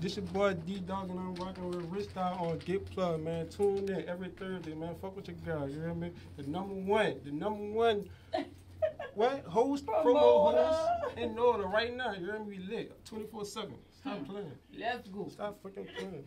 This your boy D Dog and I'm rocking with Rich Style on Get Plug, man. Tune in every Thursday, man. Fuck with your girl, you hear me? The number one, the number one what host, promo host in order right now. You hear me? We lit 24 7. Stop hmm. playing. Let's go. Stop fucking playing.